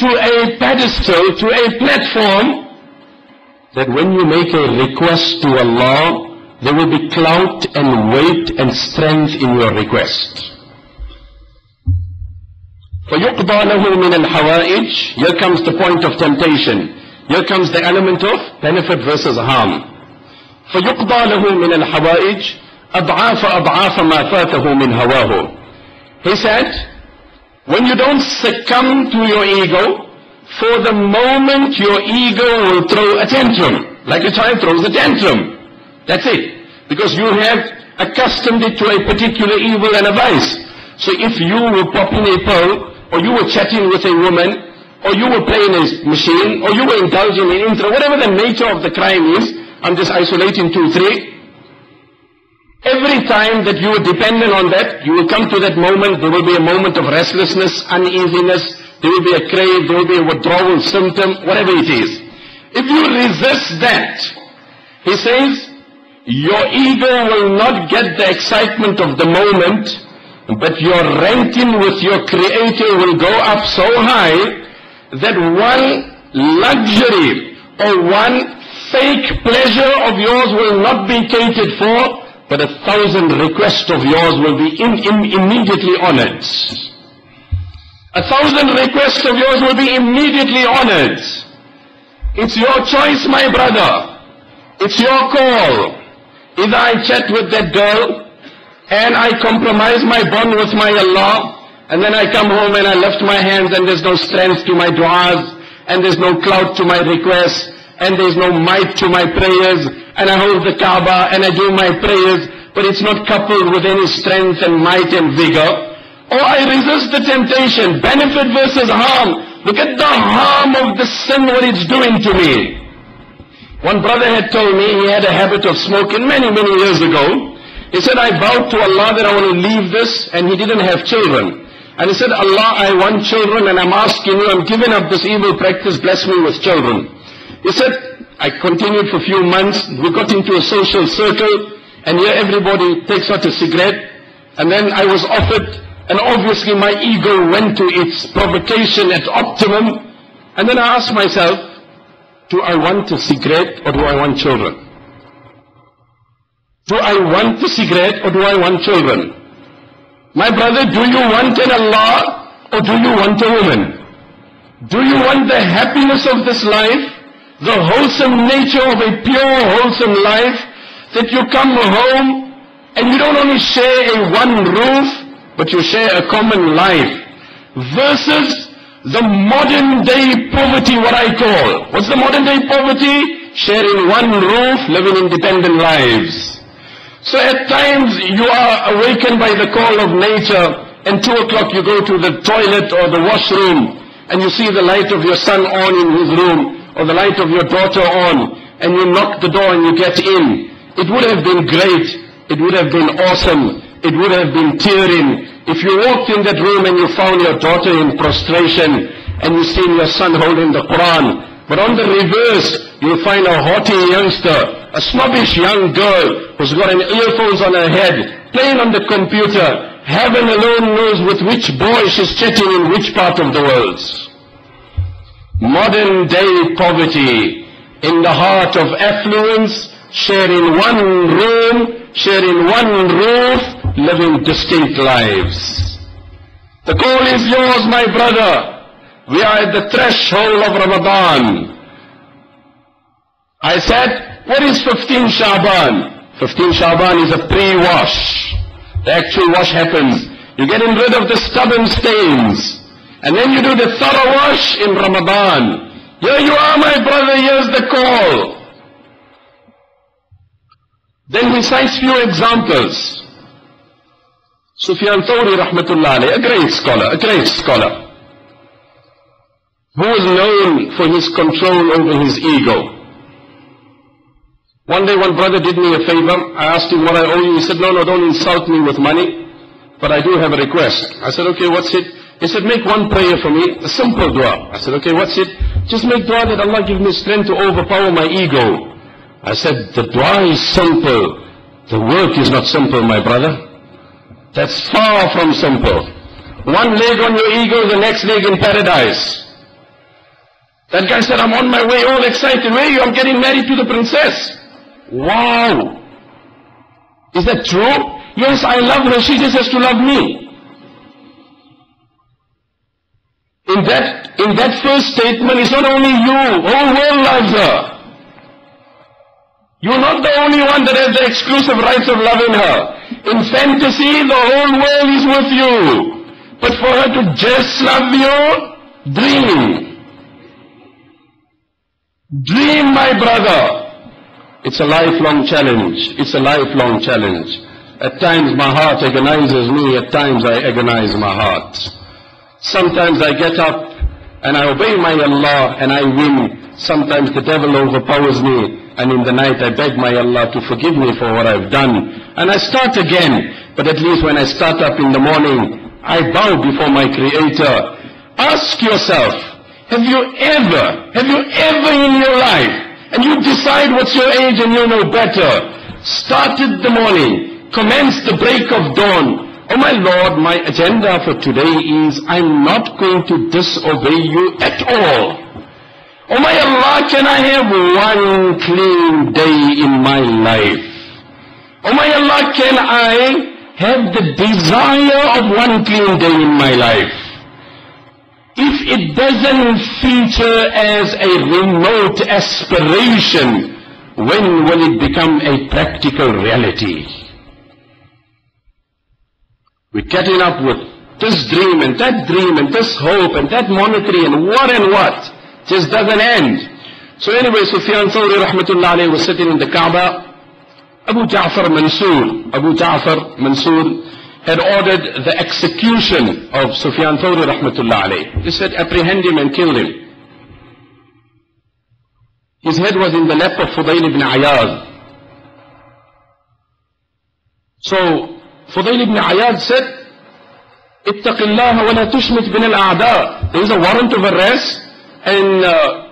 to a pedestal, to a platform, that when you make a request to Allah, there will be clout and weight and strength in your request. فَيُقْضَى لَهُ مِنَ الْحَوَائِجِ Here comes the point of temptation. Here comes the element of benefit versus harm. فَيُقْضَى لَهُ مِنَ الْحَوَائِجِ أَضْعَافَ أَضْعَافَ مَا فَاتَهُ مِنْ هَوَاهُ He said, when you don't succumb to your ego, for the moment your ego will throw a tantrum, like a child throws a tantrum. That's it. Because you have accustomed it to a particular evil and a vice. So if you were popping a pill, or you were chatting with a woman, or you were playing a machine, or you were indulging in intro, whatever the nature of the crime is, I'm just isolating two, three. Every time that you are dependent on that, you will come to that moment, there will be a moment of restlessness, uneasiness, there will be a crave, there will be a withdrawal symptom, whatever it is. If you resist that, he says, your ego will not get the excitement of the moment, but your ranking with your creator will go up so high that one luxury or one fake pleasure of yours will not be catered for, but a thousand requests of yours will be in, in, immediately honored. A thousand requests of yours will be immediately honored. It's your choice, my brother. It's your call. Either I chat with that girl, and I compromise my bond with my Allah, and then I come home and I lift my hands and there's no strength to my du'as, and there's no clout to my requests, and there's no might to my prayers, and I hold the Kaaba and I do my prayers, but it's not coupled with any strength and might and vigor. Or I resist the temptation, benefit versus harm. Look at the harm of the sin, what it's doing to me. One brother had told me he had a habit of smoking many, many years ago. He said, I vowed to Allah that I want to leave this, and he didn't have children. And he said, Allah, I want children, and I'm asking you, I'm giving up this evil practice, bless me with children. He said, I continued for a few months, we got into a social circle, and here everybody takes out a cigarette, and then I was offered, and obviously my ego went to its provocation at optimum, and then I asked myself, do I want a cigarette or do I want children? Do I want the cigarette or do I want children? My brother, do you want an Allah or do you want a woman? Do you want the happiness of this life? The wholesome nature of a pure, wholesome life? That you come home and you don't only share a one roof, but you share a common life. Versus the modern day poverty, what I call. What's the modern day poverty? Sharing one roof, living independent lives. So at times you are awakened by the call of nature and two o'clock you go to the toilet or the washroom and you see the light of your son on in his room or the light of your daughter on and you knock the door and you get in. It would have been great. It would have been awesome. It would have been tearing if you walked in that room and you found your daughter in prostration and you seen your son holding the Quran. But on the reverse, you'll find a haughty youngster a snobbish young girl who's got an earphones on her head, playing on the computer, heaven alone knows with which boy she's chatting in which part of the world. Modern day poverty in the heart of affluence, sharing one room, sharing one roof, living distinct lives. The call is yours, my brother. We are at the threshold of Ramadan. I said, what is 15 Shaban? 15 Shaban is a pre-wash. The actual wash happens. You're getting rid of the stubborn stains. And then you do the thorough wash in Ramadan. Here you are, my brother, here's the call. Then he cites few examples. Sufyan Thawri, rahmatullah alayhi, a great scholar, a great scholar, who was known for his control over his ego. One day one brother did me a favor. I asked him what I owe you. He said, no, no, don't insult me with money, but I do have a request. I said, okay, what's it? He said, make one prayer for me, a simple dua. I said, okay, what's it? Just make dua that Allah give me strength to overpower my ego. I said, the dua is simple. The work is not simple, my brother. That's far from simple. One leg on your ego, the next leg in paradise. That guy said, I'm on my way, all excited. Where you? I'm getting married to the princess. Wow. Is that true? Yes, I love her. She just has to love me. In that, in that first statement, it's not only you, whole world loves her. You're not the only one that has the exclusive rights of loving her. In fantasy, the whole world is with you. But for her to just love you, dream. Dream, my brother. It's a lifelong challenge. It's a lifelong challenge. At times my heart agonizes me, at times I agonize my heart. Sometimes I get up and I obey my Allah and I win. Sometimes the devil overpowers me and in the night I beg my Allah to forgive me for what I've done. And I start again. But at least when I start up in the morning, I bow before my Creator. Ask yourself, have you ever, have you ever in your life, and you decide what's your age and you know better, started the morning, commenced the break of dawn, Oh my Lord, my agenda for today is I'm not going to disobey you at all. Oh my Allah, can I have one clean day in my life? Oh my Allah, can I have the desire of one clean day in my life? If it doesn't feature as a remote aspiration, when will it become a practical reality? We're getting up with this dream and that dream and this hope and that monetary and what and what. Just doesn't end. So anyway, Sufyan Thawri rahmatullah alayhi was sitting in the Kaaba. Abu Ja'far Mansur, Abu Ja'far Mansur had ordered the execution of Sufyan Thawri rahmatullah alayhi. He said, apprehend him and kill him. His head was in the lap of Fudayl ibn Ayaz. So Fudayl ibn Ayad said, اتق الله ولا تشمت بنا الأعداء. There is a warrant of arrest and uh,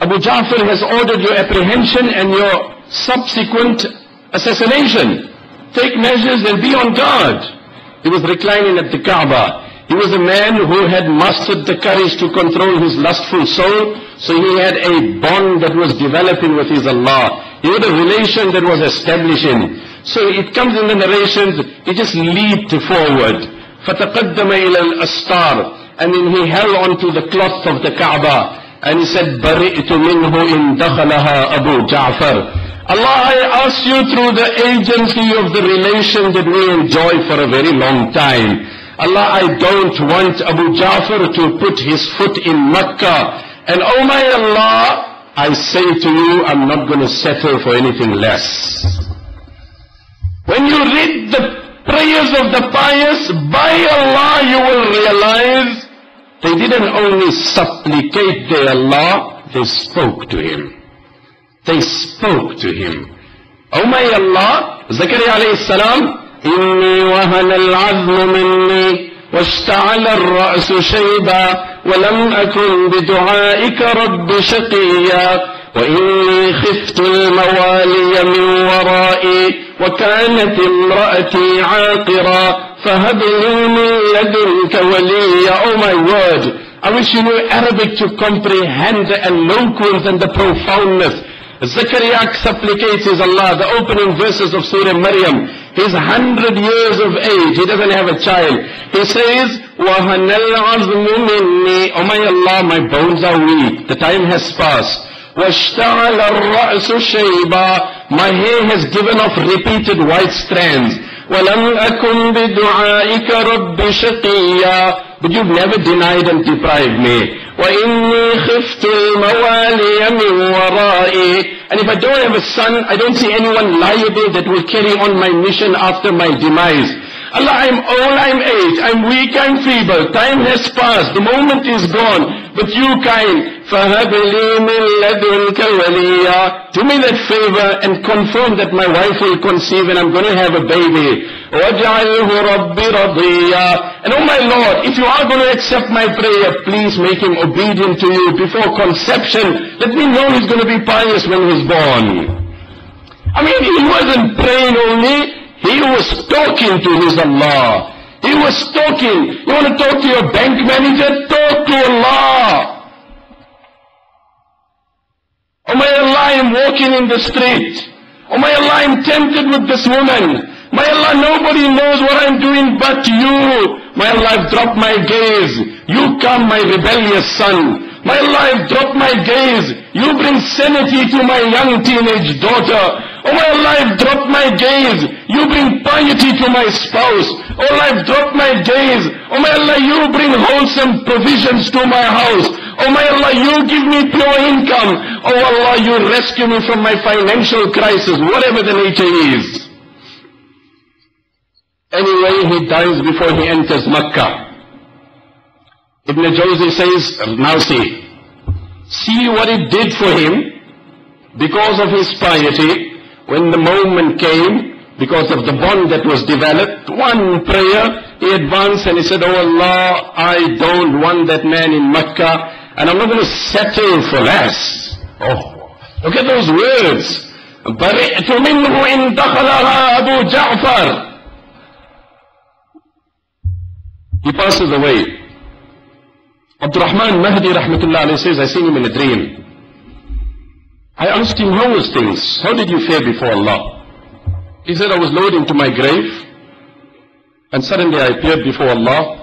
Abu Ja'far has ordered your apprehension and your subsequent assassination. Take measures and be on guard. He was reclining at the Kaaba. He was a man who had mastered the courage to control his lustful soul. So he had a bond that was developing with his Allah. He had a relation that was establishing. So it comes in the narrations, he just leaped forward. فَتَقَدَّمَ إِلَى الْأَسْطَارِ And then he held onto the cloth of the Kaaba. And he said, بَرِئْتُ مِنْهُ إِن دَخَلَهَا أَبُو جَعْفَرَ Allah, I ask you through the agency of the relation that we enjoy for a very long time. Allah, I don't want Abu Ja'far to put his foot in Mecca. And oh my Allah, I say to you, I'm not going to settle for anything less. When you read the prayers of the pious, by Allah you will realize they didn't only supplicate their Allah, they spoke to Him. They spoke to Him. Oh my Allah, Zakaria alayhi salam, إني وهن العظم مني واشتعل الرأس شيبا ولم أكن بدعائك رب شقيا وإني خفت الموالي من ورائي وكانت امرأتي عاقرا فهب لي من لدنك وليا Oh my word. I wish you knew Arabic to comprehend the eloquence and the profoundness. Zakaria supplicates his Allah, the opening verses of Surah Maryam. He's hundred years of age. He doesn't have a child. He says, وَهَنَ الْعَظْمُ مِنِّي Oh my Allah, my bones are weak. The time has passed. واشتعل الرأس شيبا My hair has given off repeated white strands. ولم أكن بدعائك رب شقيا But you've never denied and deprived me. وإني خفت الموالي من ورائي And if I don't have a son, I don't see anyone liable that will carry on my mission after my demise. Allah, I'm old, I'm aged, I'm weak, I'm feeble. Time has passed, the moment is gone. But you kind, فَهَبْ لِي مِنْ لَدُنْكَ وَلِيًّا Do me that favor and confirm that my wife will conceive and I'm going to have a baby. وَجْعَلْهُ رَبِّ رَضِيًّا And oh my Lord, if you are going to accept my prayer, please make him obedient to you before conception. Let me know he's going to be pious when he's born. I mean, he wasn't praying only, he was talking to his Allah. He was talking. You want to talk to your bank manager? Talk to Allah. walking in the street. Oh my Allah, I'm tempted with this woman. My Allah, nobody knows what I'm doing but you. My Allah, I've dropped my gaze. You come, my rebellious son. My Allah, I've dropped my gaze. You bring sanity to my young teenage daughter. Oh my Allah, I've dropped my gaze. You bring piety to my spouse. Oh Allah, I've dropped my gaze. Oh my Allah, you bring wholesome provisions to my house. Oh my Allah, you give me pure income. Oh Allah, you rescue me from my financial crisis, whatever the nature is. Anyway, he dies before he enters Makkah. Ibn Jawzi says, now see, see what it did for him because of his piety when the moment came, because of the bond that was developed, one prayer, he advanced and he said, Oh Allah, I don't want that man in Makkah and I'm not going to settle for less. Oh, look at those words. برئت منه إن دخلها أبو جعفر He passes away. Abdurrahman Mahdi rahmatullah alayhi says, I seen him in a dream. I asked him, how was things? How did you fare before Allah? He said, I was lowered into my grave and suddenly I appeared before Allah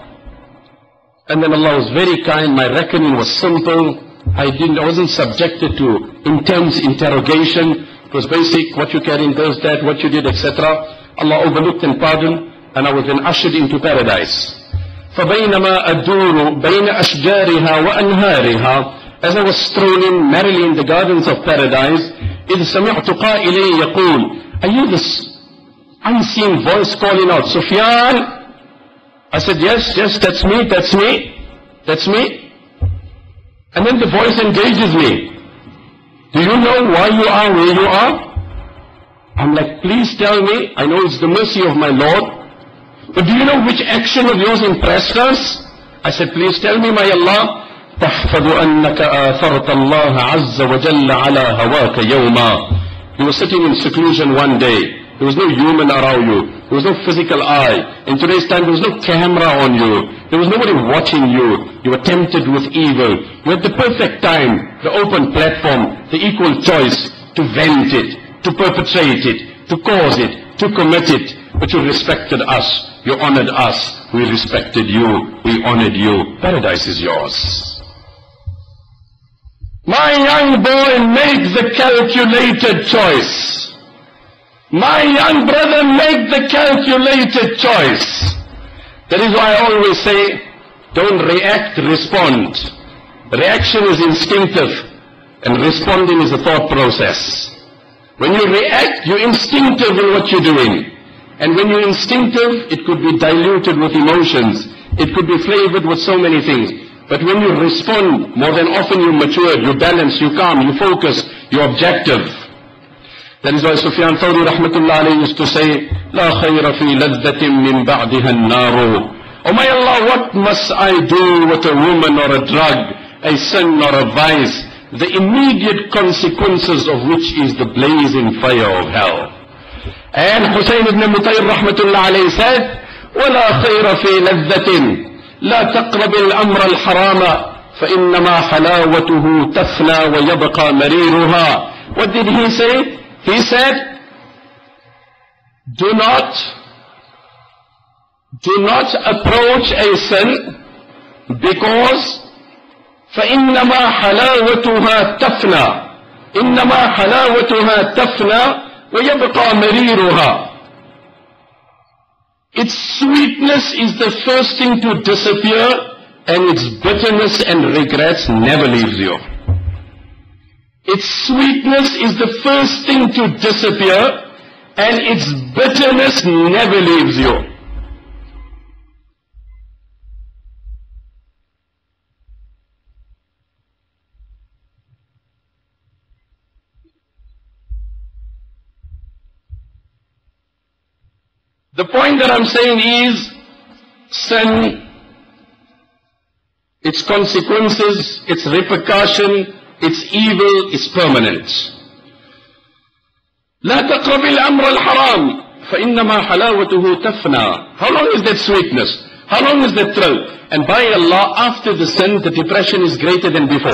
and then Allah was very kind. My reckoning was simple. I didn't, I wasn't subjected to intense interrogation. It was basic, what you carried, does that, what you did, etc. Allah overlooked and pardoned and I was then ushered into paradise. فبينما أدور بين أشجارها وأنهارها as I was strolling merrily in the gardens of paradise إذ سمعت قائلي يقول I hear this unseen voice calling out Sufyan I said yes yes that's me that's me that's me and then the voice engages me do you know why you are where you are I'm like please tell me I know it's the mercy of my Lord but do you know which action of yours impressed us? I said, please tell me, my Allah. تحفظ أنك آثرت الله عز وجل على هواك يوما. You were sitting in seclusion one day. There was no human around you. There was no physical eye. In today's time, there was no camera on you. There was nobody watching you. You were tempted with evil. You had the perfect time, the open platform, the equal choice to vent it, to perpetrate it, to cause it, to commit it. But you respected us. You honored us. We respected you. We honored you. Paradise is yours. My young boy, make the calculated choice. My young brother, make the calculated choice. That is why I always say, don't react, respond. Reaction is instinctive, and responding is a thought process. When you react, you're instinctive in what you're doing. And when you're instinctive, it could be diluted with emotions. It could be flavored with so many things. But when you respond, more than often you mature, you balance, you calm, you focus, you're objective. Sufyan Thawri rahmatullah alayhi used to say, لا خير في لذة من بعدها النار. Oh my Allah, what must I do with a woman or a drug, a sin or a vice, the immediate consequences of which is the blazing fire of hell. And Hussein ibn Mutayr rahmatullah alayhi said, ولا خير في لذة لا تقرب الأمر الحرام فإنما حلاوته تفنى ويبقى مريرها. What did he say? He said, do not, do not approach a sin because فإنما حلاوتها تفنى إنما حلاوتها تفنى ويبقى مريرها Its sweetness is the first thing to disappear and its bitterness and regrets never leaves you. Its sweetness is the first thing to disappear and its bitterness never leaves you. The point that I'm saying is sin, its consequences, its repercussion, its evil is permanent. لا تقرب الأمر الحرام فإنما حلاوته تفنى. How long is that sweetness? How long is that thrill? And by Allah, after the sin, the depression is greater than before.